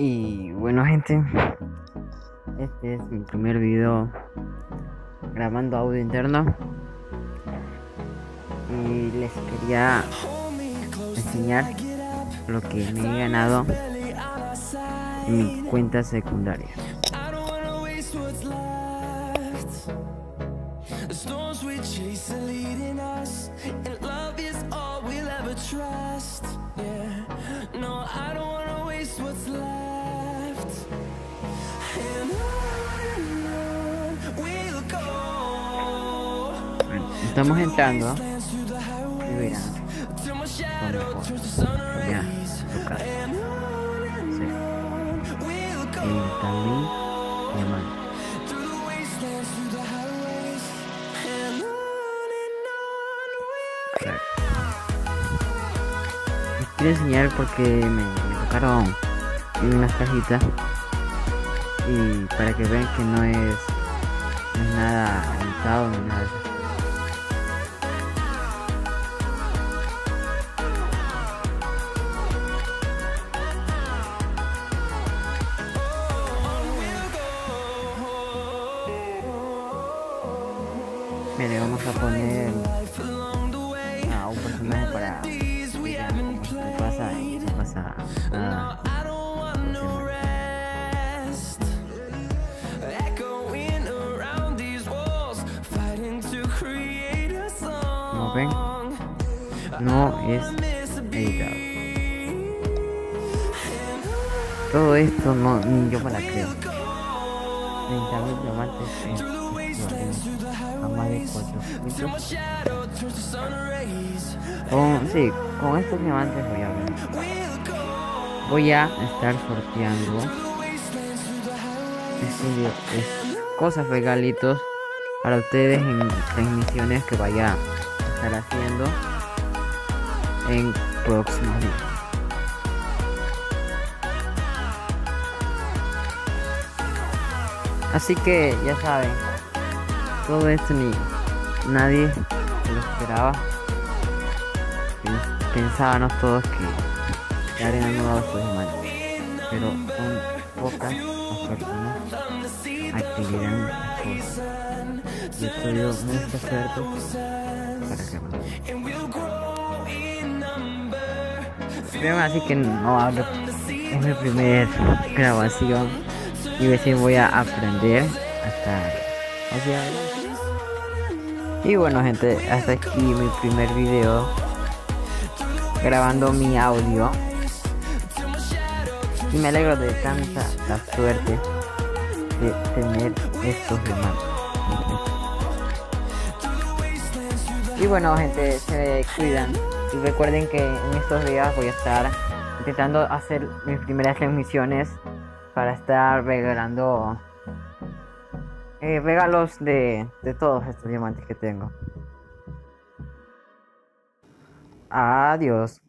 Y bueno gente, este es mi primer video grabando audio interno. Y les quería enseñar lo que me he ganado en mi cuenta secundaria. Estamos entrando y verán. Ya tocar sí. les quiero enseñar porque me, me tocaron unas cajitas y para que vean que no es, no es nada limitado ni nada Mire, vamos a poner a un personaje para qué pasa y no pasa nada. Como ven, no es editado. Todo esto no, yo me la creo. 30.000 diamantes en a más de 4 metros. Con, sí, con estos diamantes voy a ver. Voy a estar sorteando este, es, cosas regalitos para ustedes en transmisiones que vaya a estar haciendo en próximos días. Así que ya saben, todo esto ni nadie lo esperaba. Pensábamos todos que ya habían nuevos estos diamantes, pero son pocas las personas a que dirán las. Y estoy yo mucha suerte para que Pero así que no hablo. Es mi primer grabación y recién voy a aprender hasta hacia y bueno gente hasta aquí mi primer video grabando mi audio. Y me alegro de tanta la suerte de tener estos diamantes y bueno gente se cuidan. Y recuerden que en estos días voy a estar intentando hacer mis primeras transmisiones para estar regalando eh, regalos de, de todos estos diamantes que tengo. Adiós.